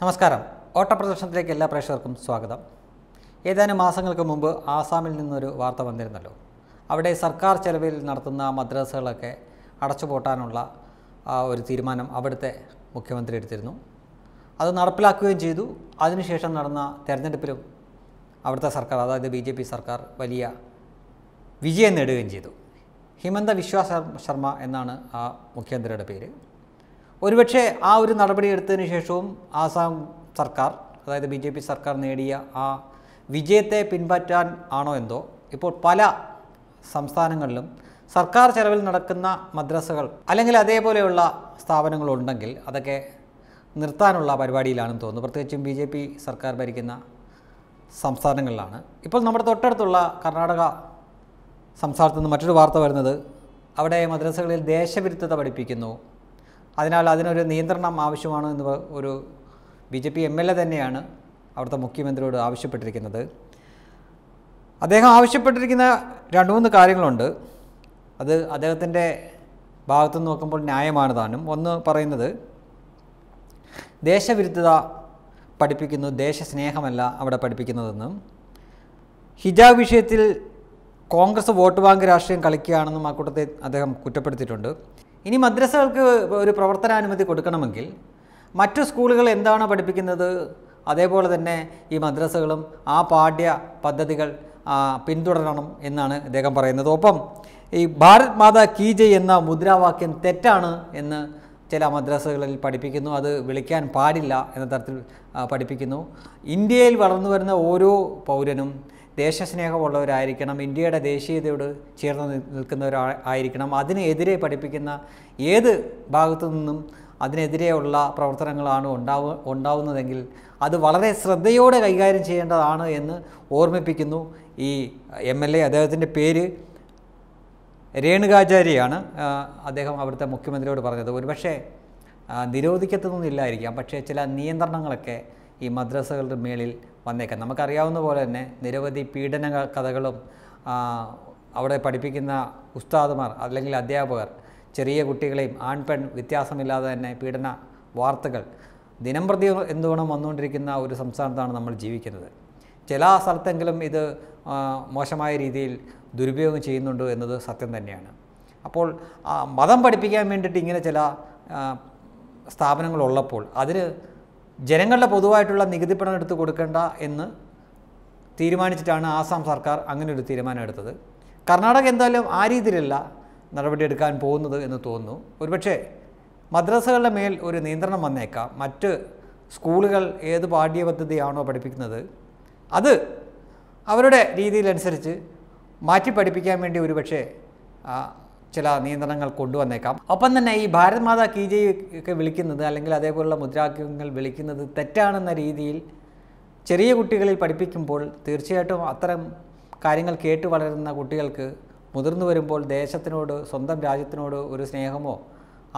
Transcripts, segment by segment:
നമസ്കാരം. ഓട്ടപ്രദർശനത്തിലേക്ക് എല്ലാ പ്രേക്ഷകർക്കും സ്വാഗതം. ഏതാനും മാസങ്ങൾക്ക് മുമ്പ് ആസാമിൽ നിന്നൊരു വാർത്ത വന്നിരുന്നല്ലോ. അവിടെ സർക്കാർ ചെലവിൽ നടത്തുന്ന മദ്രസകളൊക്കെ അടച്ചുപൂട്ടാനുള്ള ഒരു തീരുമാനം അവിടുത്തെ മുഖ്യമന്ത്രി എടുത്തിരുന്നു. അത് നടപ്പിലാക്കുകയും ചെയ്തു. അതിനുശേഷം നടന്ന തെരഞ്ഞെടുപ്പിലും അവിടുത്തെ സർക്കാർ അതായത് ബി ജെ പി സർക്കാർ വലിയ വിജയം നേടുകയും ചെയ്തു. ഹിമന്ത വിശ്വ ശർമ്മ എന്നാണ് ആ മുഖ്യമന്ത്രിയുടെ പേര്. ഒരുപക്ഷെ ആ ഒരു നടപടി എടുത്തതിന് ശേഷവും ആസാം സർക്കാർ അതായത് ബി ജെ പി സർക്കാർ നേടിയ ആ വിജയത്തെ പിൻപറ്റാൻ ആണോ എന്തോ ഇപ്പോൾ പല സംസ്ഥാനങ്ങളിലും സർക്കാർ ചെലവിൽ നടക്കുന്ന മദ്രസകൾ അല്ലെങ്കിൽ അതേപോലെയുള്ള സ്ഥാപനങ്ങളുണ്ടെങ്കിൽ അതൊക്കെ നിർത്താനുള്ള പരിപാടിയിലാണെന്ന് തോന്നുന്നു. പ്രത്യേകിച്ചും ബി ജെ പി സർക്കാർ ഭരിക്കുന്ന സംസ്ഥാനങ്ങളിലാണ്. ഇപ്പോൾ നമ്മുടെ തൊട്ടടുത്തുള്ള കർണാടക സംസ്ഥാനത്ത് നിന്ന് മറ്റൊരു വാർത്ത വരുന്നത് അവിടെ മദ്രസകളിൽ ദേശവിരുദ്ധത പഠിപ്പിക്കുന്നു. അതിനാൽ അതിനൊരു നിയന്ത്രണം ആവശ്യമാണ് എന്ന് ഒരു B J P M L A തന്നെയാണ് അവിടുത്തെ മുഖ്യമന്ത്രിയോട് ആവശ്യപ്പെട്ടിരിക്കുന്നത്. അദ്ദേഹം ആവശ്യപ്പെട്ടിരിക്കുന്ന രണ്ട് മൂന്ന് കാര്യങ്ങളുണ്ട്. അത് അദ്ദേഹത്തിന്റെ ഭാഗത്തു നിന്ന് നോക്കുമ്പോൾ ന്യായമാണ് താനും. ഒന്ന് പറയുന്നത് ദേശവിരുദ്ധത പഠിപ്പിക്കുന്നു ദേശസ്നേഹമല്ല അവിടെ പഠിപ്പിക്കുന്നതെന്നും ഹിജാബ് വിഷയത്തിൽ കോൺഗ്രസ് വോട്ട് ബാങ്ക് രാഷ്ട്രീയം കളിക്കുകയാണെന്നും ആ കൂട്ടത്തെ അദ്ദേഹം കുറ്റപ്പെടുത്തിയിട്ടുണ്ട്. ഇനി മദ്രസകൾക്ക് ഒരു പ്രവർത്തനാനുമതി കൊടുക്കണമെങ്കിൽ മറ്റു സ്കൂളുകൾ എന്താണ് പഠിപ്പിക്കുന്നത്? അതേപോലെ തന്നെ ഈ മദ്രസകളും ആ പാഠ്യ പദ്ധതികൾ പിന്തുടരണം എന്നാണ് ഇദ്ദേഹം പറയുന്നത്. ഒപ്പം ഈ ഭാരത് മാതാ കീ എന്ന മുദ്രാവാക്യം തെറ്റാണ് എന്ന് ചില മദ്രസകളിൽ പഠിപ്പിക്കുന്നു. അത് വിളിക്കാൻ പാടില്ല എന്ന തരത്തിൽ പഠിപ്പിക്കുന്നു. ഇന്ത്യയിൽ വളർന്നു വരുന്ന ഓരോ പൗരനും ദേശസ്നേഹമുള്ളവരായിരിക്കണം ഇന്ത്യയുടെ ദേശീയതയോട് ചേർന്ന് നിൽക്കുന്നവരായിരിക്കണം അതിനെതിരെ പഠിപ്പിക്കുന്ന ഏത് ഭാഗത്തു നിന്നും അതിനെതിരെയുള്ള പ്രവർത്തനങ്ങളാണ് ഉണ്ടാവ ഉണ്ടാവുന്നതെങ്കിൽ അത് വളരെ ശ്രദ്ധയോടെ കൈകാര്യം ചെയ്യേണ്ടതാണ് എന്ന് ഓർമ്മിപ്പിക്കുന്നു ഈ എം എൽ എ. അദ്ദേഹത്തിന്റെ പേര് രേണുകാചാര്യയാണ് അദ്ദേഹം അവിടുത്തെ മുഖ്യമന്ത്രിയോട് പറഞ്ഞത്. ഒരുപക്ഷെ നിരോധിക്കത്തൊന്നുമില്ലായിരിക്കാം പക്ഷേ ചില നിയന്ത്രണങ്ങളൊക്കെ ഈ മദ്രസകളുടെ മേളിൽ വന്നേക്കാം. നമുക്കറിയാവുന്ന പോലെ തന്നെ നിരവധി പീഡന കഥകളും അവിടെ പഠിപ്പിക്കുന്ന ഉസ്താദുമാർ അല്ലെങ്കിൽ അധ്യാപകർ ചെറിയ കുട്ടികളെയും ആൺപെൺ വ്യത്യാസമില്ലാതെ തന്നെ പീഡന വാർത്തകൾ ദിനംപ്രതി എന്തുവേണം വന്നുകൊണ്ടിരിക്കുന്ന ഒരു സംസ്ഥാനത്താണ് നമ്മൾ ജീവിക്കുന്നത്. ചില സ്ഥലത്തെങ്കിലും ഇത് മോശമായ രീതിയിൽ ദുരുപയോഗം ചെയ്യുന്നുണ്ട് എന്നത് സത്യം തന്നെയാണ്. അപ്പോൾ മതം പഠിപ്പിക്കാൻ വേണ്ടിയിട്ട് ഇങ്ങനെ ചില സ്ഥാപനങ്ങളുള്ളപ്പോൾ അതിന് ജനങ്ങളുടെ പൊതുവായിട്ടുള്ള നികുതി പണം എടുത്ത് കൊടുക്കേണ്ട എന്ന് തീരുമാനിച്ചിട്ടാണ് ആസാം സർക്കാർ അങ്ങനെ ഒരു തീരുമാനം എടുത്തത്. കർണാടക എന്തായാലും ആ രീതിയിലല്ല നടപടിയെടുക്കാൻ പോകുന്നത് എന്ന് തോന്നുന്നു. ഒരുപക്ഷെ മദ്രസകളുടെ മേൽ ഒരു നിയന്ത്രണം വന്നേക്കാം. മറ്റ് സ്കൂളുകൾ ഏത് പാഠ്യപദ്ധതിയാണോ പഠിപ്പിക്കുന്നത് അത് അവരുടെ രീതിയിലനുസരിച്ച് മാറ്റി പഠിപ്പിക്കാൻ വേണ്ടി ഒരുപക്ഷെ ചില നിയന്ത്രണങ്ങൾ കൊണ്ടുവന്നേക്കാം. ഒപ്പം തന്നെ ഈ ഭാരത് മാതാ കീ ജയ് ഒക്കെ വിളിക്കുന്നത് അല്ലെങ്കിൽ അതേപോലുള്ള മുദ്രാവാക്യങ്ങൾ വിളിക്കുന്നത് തെറ്റാണെന്ന രീതിയിൽ ചെറിയ കുട്ടികളിൽ പഠിപ്പിക്കുമ്പോൾ തീർച്ചയായിട്ടും അത്തരം കാര്യങ്ങൾ കേട്ട് വളരുന്ന കുട്ടികൾക്ക് മുതിർന്നു വരുമ്പോൾ ദേശത്തിനോട് സ്വന്തം രാജ്യത്തിനോട് ഒരു സ്നേഹമോ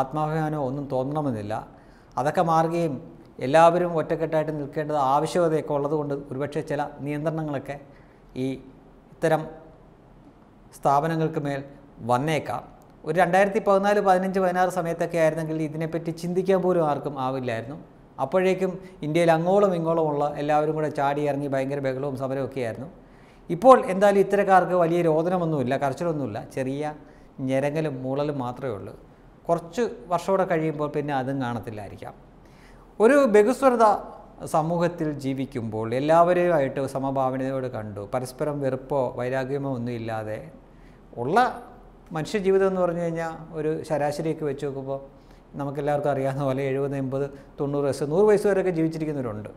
ആത്മാഭിമാനമോ ഒന്നും തോന്നണമെന്നില്ല. അതൊക്കെ മാറുകയും എല്ലാവരും ഒറ്റക്കെട്ടായിട്ട് നിൽക്കേണ്ടത് ആവശ്യകതയൊക്കെ ഉള്ളതുകൊണ്ട് ഒരുപക്ഷെ ചില നിയന്ത്രണങ്ങളൊക്കെ ഈ ഇത്തരം സ്ഥാപനങ്ങൾക്ക് മേൽ വന്നേക്കാം. ഒരു രണ്ടായിരത്തി പതിനാല് പതിനഞ്ച് പതിനാറ് സമയത്തൊക്കെ ആയിരുന്നെങ്കിൽ ഇതിനെപ്പറ്റി ചിന്തിക്കാൻ പോലും ആർക്കും ആവില്ലായിരുന്നു. അപ്പോഴേക്കും ഇന്ത്യയിൽ അങ്ങോളം ഇങ്ങോളമുള്ള എല്ലാവരും കൂടെ ചാടി ഇറങ്ങി ഭയങ്കര ബഹളവും സമരവും ആയിരുന്നു. ഇപ്പോൾ എന്തായാലും ഇത്തരക്കാർക്ക് വലിയ രോദനമൊന്നുമില്ല കരച്ചിലൊന്നുമില്ല. ചെറിയ ഞെരങ്ങലും മൂളലും മാത്രമേ ഉള്ളൂ. കുറച്ച് വർഷമൂടെ കഴിയുമ്പോൾ പിന്നെ അതും കാണത്തില്ലായിരിക്കാം. ഒരു ബഹുസ്വരത സമൂഹത്തിൽ ജീവിക്കുമ്പോൾ എല്ലാവരെയുമായിട്ട് സമഭാവനയോട് കണ്ടു. പരസ്പരം വെറുപ്പോ വൈരാഗ്യമോ ഒന്നുമില്ലാതെ ഉള്ള മനുഷ്യജീവിതം എന്ന് പറഞ്ഞു കഴിഞ്ഞാൽ ഒരു ശരാശരിയൊക്കെ വെച്ച് നോക്കുമ്പോൾ നമുക്കെല്ലാവർക്കും അറിയാവുന്ന പോലെ എഴുപത് എൺപത് തൊണ്ണൂറ് വയസ്സ് നൂറ് വയസ്സ് വരെയൊക്കെ ജീവിച്ചിരിക്കുന്നവരുണ്ട്.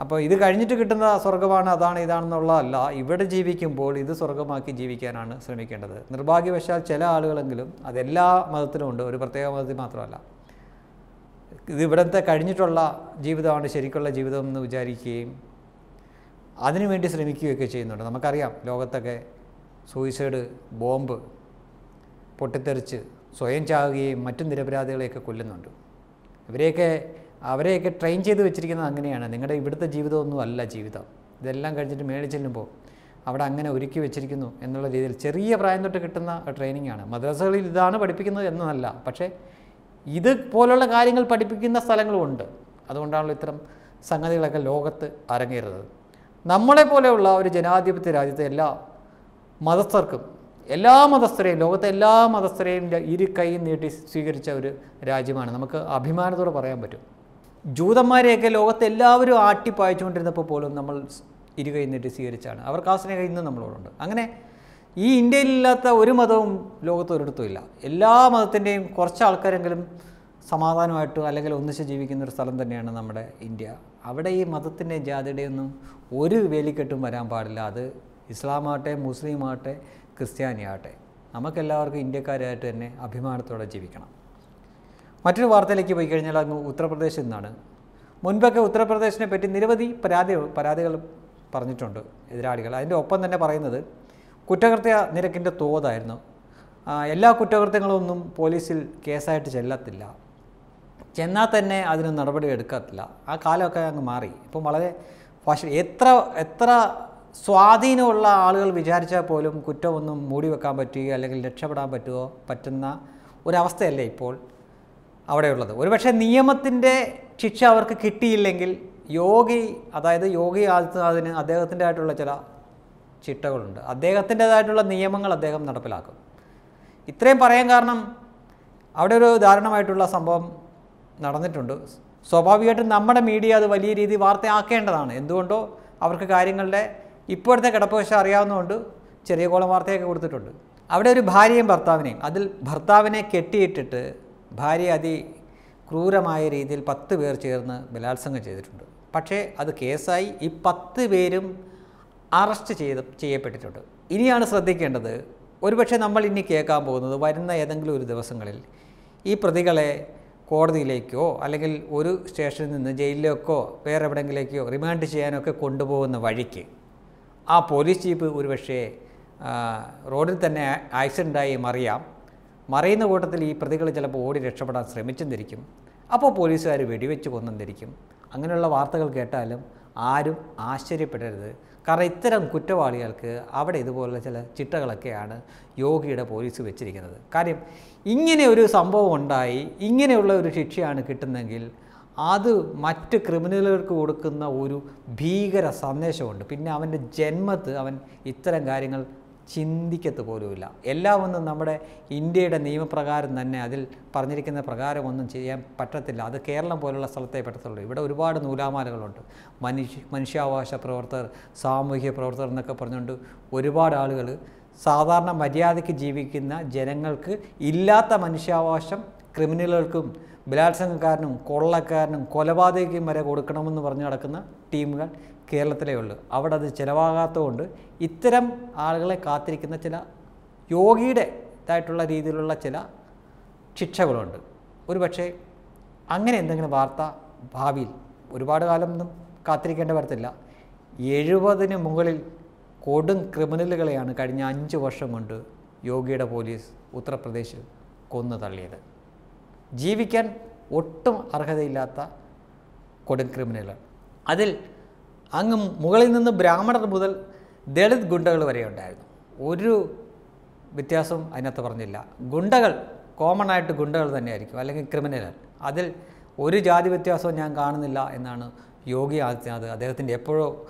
അപ്പോൾ ഇത് കഴിഞ്ഞിട്ട് കിട്ടുന്ന സ്വർഗമാണ് അതാണ് ഇതാണെന്നുള്ളതല്ല ഇവിടെ ജീവിക്കുമ്പോൾ ഇത് സ്വർഗമാക്കി ജീവിക്കാനാണ് ശ്രമിക്കേണ്ടത്. നിർഭാഗ്യവശാൽ ചില ആളുകളെങ്കിലും അതെല്ലാ മതത്തിലും ഉണ്ട് ഒരു പ്രത്യേക മതത്തിൽ മാത്രമല്ല. ഇത് ഇവിടുത്തെ കഴിഞ്ഞിട്ടുള്ള ജീവിതമാണ് ശരിക്കുള്ള ജീവിതം എന്ന് വിചാരിക്കുകയും അതിനുവേണ്ടി ശ്രമിക്കുകയൊക്കെ ചെയ്യുന്നുണ്ട്. നമുക്കറിയാം ലോകത്തൊക്കെ സൂയിസൈഡ് ബോംബ് പൊട്ടിത്തെറിച്ച് സ്വയം ചാകുകയും മറ്റു നിരപരാധികളെയൊക്കെ കൊല്ലുന്നുണ്ട്. ഇവരെയൊക്കെ അവരെയൊക്കെ ട്രെയിൻ ചെയ്ത് വെച്ചിരിക്കുന്നത് അങ്ങനെയാണ്. നിങ്ങളുടെ ഇവിടുത്തെ ജീവിതമൊന്നും അല്ല ജീവിതം. ഇതെല്ലാം കഴിഞ്ഞിട്ട് മേളിൽ ചെല്ലുമ്പോൾ അവിടെ അങ്ങനെ ഒരുക്കി വെച്ചിരിക്കുന്നു എന്നുള്ള രീതിയിൽ ചെറിയ പ്രായം തൊട്ട് കിട്ടുന്ന ട്രെയിനിങ് ആണ്. മദ്രസകളിൽ ഇതാണ് പഠിപ്പിക്കുന്നത് എന്നല്ല. പക്ഷേ ഇത് പോലുള്ള കാര്യങ്ങൾ പഠിപ്പിക്കുന്ന സ്ഥലങ്ങളുമുണ്ട് അതുകൊണ്ടാണല്ലോ ഇത്തരം സംഗതികളൊക്കെ ലോകത്ത് അരങ്ങേറുന്നത്. നമ്മളെപ്പോലെയുള്ള ഒരു ജനാധിപത്യ രാജ്യത്തെ എല്ലാ മതസ്ഥർക്കും എല്ലാ മതസ്ഥരെയും ലോകത്തെ എല്ലാ മതസ്ഥരെയും ഇരു കൈയും നീട്ടി സ്വീകരിച്ച ഒരു രാജ്യമാണ്. നമുക്ക് അഭിമാനത്തോടെ പറയാൻ പറ്റും. ജൂതന്മാരെയൊക്കെ ലോകത്തെ എല്ലാവരും ആട്ടിപ്പായച്ചുകൊണ്ടിരുന്നപ്പോൾ പോലും നമ്മൾ ഇരു കൈ നീട്ടി സ്വീകരിച്ചാണ് അവർക്ക് ആ സ്നേഹം ഇന്നും നമ്മളോടുണ്ട്. അങ്ങനെ ഈ ഇന്ത്യയിലില്ലാത്ത ഒരു മതവും ലോകത്ത് ഒരിടത്തും ഇല്ല. എല്ലാ മതത്തിന്റെയും കുറച്ച് ആൾക്കാരെങ്കിലും സമാധാനമായിട്ട് അല്ലെങ്കിൽ ഒന്നിച്ച് ജീവിക്കുന്ന ഒരു സ്ഥലം തന്നെയാണ് നമ്മുടെ ഇന്ത്യ. അവിടെ ഈ മതത്തിന്റെയും ജാതിയുടെയൊന്നും ഒരു വേലിക്കെട്ടും വരാൻ പാടില്ല. അത് ഇസ്ലാമാകട്ടെ മുസ്ലിം ആകട്ടെ ക്രിസ്ത്യാനി ആകട്ടെ നമുക്കെല്ലാവർക്കും ഇന്ത്യക്കാരായിട്ട് തന്നെ അഭിമാനത്തോടെ ജീവിക്കണം. മറ്റൊരു വാർത്തയിലേക്ക് പോയി കഴിഞ്ഞാൽ അങ്ങ് ഉത്തർപ്രദേശിൽ നിന്നാണ്. മുൻപൊക്കെ ഉത്തർപ്രദേശിനെ പറ്റി നിരവധി പരാതി പരാതികൾ പറഞ്ഞിട്ടുണ്ട് എതിരാളികൾ. അതിന്റെ ഒപ്പം തന്നെ പറയുന്നത് കുറ്റകൃത്യ നിരക്കിന്റെ തോതായിരുന്നു. എല്ലാ കുറ്റകൃത്യങ്ങളൊന്നും പോലീസിൽ കേസായിട്ട് ചെല്ലത്തില്ല. ചെന്നാൽ തന്നെ അതിന് നടപടി എടുക്കത്തില്ല. ആ കാലമൊക്കെ അങ്ങ് മാറി. ഇപ്പം വളരെ ഫാഷൻ എത്ര എത്ര സ്വാധീനമുള്ള ആളുകൾ വിചാരിച്ചാൽ പോലും കുറ്റമൊന്നും മൂടി വെക്കാൻ പറ്റുകയോ അല്ലെങ്കിൽ രക്ഷപ്പെടാൻ പറ്റുമോ പറ്റുന്ന ഒരവസ്ഥയല്ലേ ഇപ്പോൾ അവിടെയുള്ളത്. ഒരുപക്ഷെ നിയമത്തിന്റെ ശിക്ഷ അവർക്ക് കിട്ടിയില്ലെങ്കിൽ യോഗി അതായത് യോഗി ആദിത്യനാഥിന് അദ്ദേഹത്തിന്റെ ആയിട്ടുള്ള ചില ചിട്ടകളുണ്ട്. അദ്ദേഹത്തിന്റെതായിട്ടുള്ള നിയമങ്ങൾ അദ്ദേഹം നടപ്പിലാക്കും. ഇത്രയും പറയാൻ കാരണം അവിടെ ഒരു ദാരുണമായിട്ടുള്ള സംഭവം നടന്നിട്ടുണ്ട്. സ്വാഭാവികമായിട്ടും നമ്മുടെ മീഡിയ അത് വലിയ രീതിയിൽ വാർത്തയാക്കേണ്ടതാണ്. എന്തുകൊണ്ടോ അവർക്ക് കാര്യങ്ങളുടെ ഇപ്പോഴത്തെ കിടപ്പുവശം അറിയാവുന്നതുകൊണ്ട് ചെറിയ കോളം വാർത്തയൊക്കെ കൊടുത്തിട്ടുണ്ട്. അവിടെ ഒരു ഭാര്യയും ഭർത്താവിനെയും. അതിൽ ഭർത്താവിനെ കെട്ടിയിട്ടിട്ട് ഭാര്യ അതി ക്രൂരമായ രീതിയിൽ പത്ത് പേർ ചേർന്ന് ബലാത്സംഗം ചെയ്തിട്ടുണ്ട്. പക്ഷേ അത് കേസായി ഈ പത്ത് പേരും അറസ്റ്റ് ചെയ്ത് ചെയ്യപ്പെട്ടിട്ടുണ്ട്. ഇനിയാണ് ശ്രദ്ധിക്കേണ്ടത് ഒരുപക്ഷെ നമ്മൾ ഇനി കേൾക്കാൻ പോകുന്നത് വരുന്ന ഏതെങ്കിലും ഒരു ദിവസങ്ങളിൽ ഈ പ്രതികളെ കോടതിയിലേക്കോ അല്ലെങ്കിൽ ഒരു സ്റ്റേഷനിൽ നിന്ന് ജയിലിലേക്കോ വേറെ എവിടെയെങ്കിലേക്കോ റിമാൻഡ് ചെയ്യാനൊക്കെ കൊണ്ടുപോകുന്ന വഴിക്ക് ആ പോലീസ് ജീപ്പ് ഒരുപക്ഷെ റോഡിൽ തന്നെ ആക്സിഡന്റായി മറിയാം. മറിയുന്ന കൂട്ടത്തിൽ ഈ പ്രതികൾ ചിലപ്പോൾ ഓടി രക്ഷപ്പെടാൻ ശ്രമിച്ചെന്നിരിക്കും. അപ്പോൾ പോലീസുകാർ വെടിവെച്ച് കൊന്നെന്നിരിക്കും. അങ്ങനെയുള്ള വാർത്തകൾ കേട്ടാലും ആരും ആശ്ചര്യപ്പെടരുത്. കാരണം ഇത്തരം കുറ്റവാളികൾക്ക് അവിടെ ഇതുപോലുള്ള ചില ചിട്ടകളൊക്കെയാണ് യോഗിയുടെ പോലീസ് വെച്ചിരിക്കുന്നത്. കാര്യം ഇങ്ങനെ ഒരു സംഭവം ഉണ്ടായി ഇങ്ങനെയുള്ള ഒരു ശിക്ഷയാണ് കിട്ടുന്നതെങ്കിൽ അത് മറ്റ് ക്രിമിനലുകൾക്ക് കൊടുക്കുന്ന ഒരു ഭീകര സന്ദേശമുണ്ട്. പിന്നെ അവന്റെ ജന്മത്ത് അവൻ ഇത്തരം കാര്യങ്ങൾ ചിന്തിക്കത്ത് പോലുമില്ല. എല്ലാം ഒന്നും നമ്മുടെ ഇന്ത്യയുടെ നിയമപ്രകാരം തന്നെ അതിൽ പറഞ്ഞിരിക്കുന്ന പ്രകാരം ഒന്നും ചെയ്യാൻ പറ്റത്തില്ല. അത് കേരളം പോലുള്ള സ്ഥലത്തെ പറ്റത്തുള്ളൂ. ഇവിടെ ഒരുപാട് നൂലാമാലകളുണ്ട്. മനുഷ്യ മനുഷ്യാവകാശ പ്രവർത്തകർ സാമൂഹിക പ്രവർത്തകർ എന്നൊക്കെ പറഞ്ഞുകൊണ്ട് ഒരുപാട് ആളുകൾ സാധാരണ മര്യാദയ്ക്ക് ജീവിക്കുന്ന ജനങ്ങൾക്ക് ഇല്ലാത്ത മനുഷ്യാവകാശം ക്രിമിനലുകൾക്കും ബലാത്സംഗക്കാരനും കൊള്ളക്കാരനും കൊലപാതകയ്ക്കും വരെ കൊടുക്കണമെന്ന് പറഞ്ഞു നടക്കുന്ന ടീമുകൾ കേരളത്തിലേ ഉള്ളൂ. അവിടെ അത് ചിലവാകാത്തതുകൊണ്ട് ഇത്തരം ആളുകളെ കാത്തിരിക്കുന്ന ചില യോഗിയുടെ ഇതായിട്ടുള്ള രീതിയിലുള്ള ചില ശിക്ഷകളുണ്ട്. ഒരുപക്ഷെ അങ്ങനെ എന്തെങ്കിലും വാർത്ത ഭാവിയിൽ ഒരുപാട് കാലമൊന്നും കാത്തിരിക്കേണ്ടി വരത്തില്ല. എഴുപതിന് മുകളിൽ കൊടും ക്രിമിനലുകളെയാണ് കഴിഞ്ഞ അഞ്ച് വർഷം കൊണ്ട് യോഗിയുടെ പോലീസ് ഉത്തർപ്രദേശിൽ കൊന്നു തള്ളിയത്. ജീവിക്കാൻ ഒട്ടും അർഹതയില്ലാത്ത കൊടും ക്രിമിനലുകൾ. അതിൽ അങ്ങ് മുകളിൽ നിന്ന് ബ്രാഹ്മണർ മുതൽ ദളിത് ഗുണ്ടകൾ വരെ ഉണ്ടായിരുന്നു. ഒരു വ്യത്യാസവും അതിനകത്ത് പറഞ്ഞില്ല. ഗുണ്ടകൾ കോമൺ ആയിട്ട് ഗുണ്ടകൾ തന്നെയായിരിക്കും അല്ലെങ്കിൽ ക്രിമിനലുകൾ. അതിൽ ഒരു ജാതി വ്യത്യാസവും ഞാൻ കാണുന്നില്ല എന്നാണ് യോഗി ആദിത്യനാഥ് അദ്ദേഹത്തിന്റെ എപ്പോഴോ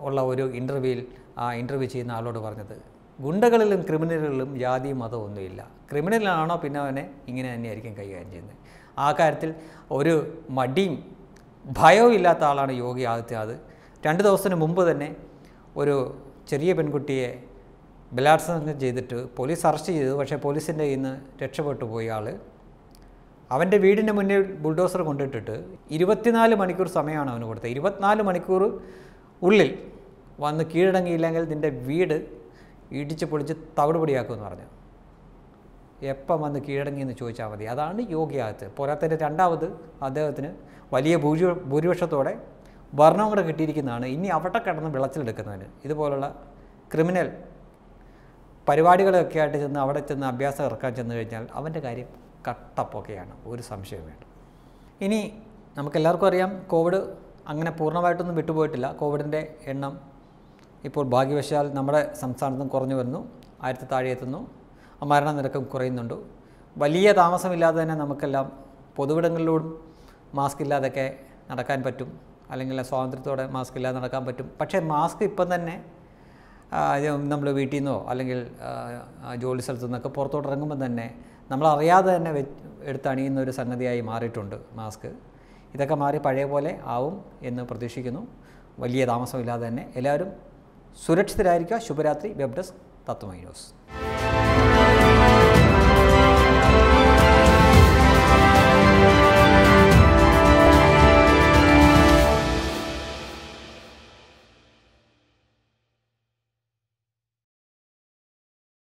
ഉള്ള ഒരു ഇന്റർവ്യൂവിൽ ആ ഇന്റർവ്യൂ ചെയ്യുന്ന ആളോട് പറഞ്ഞത്. ഗുണ്ടകളിലും ക്രിമിനലുകളിലും ജാതിയും മതവും ഒന്നുമില്ല. ക്രിമിനലാണോ പിന്നെ അവനെ ഇങ്ങനെ തന്നെയായിരിക്കും കൈകാര്യം ചെയ്യുന്നത്. ആ കാര്യത്തിൽ ഒരു മടിയും ഭയവും ഇല്ലാത്ത ആളാണ് യോഗി ആദിത്യനാഥ്. രണ്ട് ദിവസത്തിന് മുമ്പ് തന്നെ ഒരു ചെറിയ പെൺകുട്ടിയെ ബലാത്സംഗം ചെയ്തിട്ട് പോലീസ് അറസ്റ്റ് ചെയ്തു. പക്ഷേ പോലീസിന്റെ കയ്യിൽ നിന്ന് രക്ഷപ്പെട്ടു പോയി ആൾ അവന്റെ വീടിന്റെ മുന്നിൽ ബുൾഡോസർ കൊണ്ടിട്ടിട്ട് ഇരുപത്തിനാല് മണിക്കൂർ സമയമാണ് അവന് കൊടുത്തത്. ഇരുപത്തിനാല് മണിക്കൂർ ഉള്ളിൽ വന്ന് കീഴടങ്ങിയില്ലെങ്കിൽ നിന്റെ വീട് ഇടിച്ച് പൊളിച്ച് തവിടുപൊടിയാക്കുമെന്ന് പറഞ്ഞു. എപ്പം വന്ന് കീഴടങ്ങിയെന്ന് ചോദിച്ചാൽ മതി. അതാണ് യോഗിയാകത്ത് പോരാത്തതിന്റെ രണ്ടാമത് അദ്ദേഹത്തിന് വലിയ ഭൂരി ഭൂരിപക്ഷത്തോടെ ഭരണം കൂടെ കിട്ടിയിരിക്കുന്നതാണ്. ഇനി അവിടെ കിടന്ന് വിളച്ചിലെടുക്കുന്നതിന് ഇതുപോലുള്ള ക്രിമിനൽ പരിപാടികളൊക്കെ ആയിട്ട് ചെന്ന് അവിടെ ചെന്ന് അഭ്യാസം ഇറക്കാൻ ചെന്ന് കഴിഞ്ഞാൽ അവന്റെ കാര്യം കട്ടപ്പൊക്കെയാണ്. ഒരു സംശയം വേണ്ട. ഇനി നമുക്കെല്ലാവർക്കും അറിയാം കോവിഡ് അങ്ങനെ പൂർണമായിട്ടൊന്നും വിട്ടുപോയിട്ടില്ല. കോവിഡിന്റെ എണ്ണം ഇപ്പോൾ ഭാഗ്യവശാൽ നമ്മുടെ സംസ്ഥാനത്തും കുറഞ്ഞു വരുന്നു. ആയിരത്തി താഴെ എത്തുന്നു. മരണനിരക്കും കുറയുന്നുണ്ട്. വലിയ താമസമില്ലാതെ തന്നെ നമുക്കെല്ലാം പൊതുവിടങ്ങളിലൂടെ മാസ്ക് ഇല്ലാതൊക്കെ നടക്കാൻ പറ്റും. അല്ലെങ്കിൽ സ്വാതന്ത്ര്യത്തോടെ മാസ്ക് ഇല്ലാതെ നടക്കാൻ പറ്റും. പക്ഷേ മാസ്ക് ഇപ്പം തന്നെ നമ്മൾ വീട്ടിൽ നിന്നോ അല്ലെങ്കിൽ ജോലി സ്ഥലത്തു നിന്നൊക്കെ പുറത്തോട്ട് ഇറങ്ങുമ്പോൾ തന്നെ നമ്മളറിയാതെ തന്നെ എടുത്തണിയുന്ന ഒരു സംഗതിയായി മാറിയിട്ടുണ്ട് മാസ്ക് ഇതൊക്കെ മാറി പഴയ പോലെ ആവും എന്ന് പ്രതീക്ഷിക്കുന്നു. വലിയ താമസമില്ലാതെ തന്നെ എല്ലാവരും സുരക്ഷിതരായിരിക്കുക ശുഭരാത്രി വെബ് ഡെസ്ക് തത്വമൈ ന്യൂസ്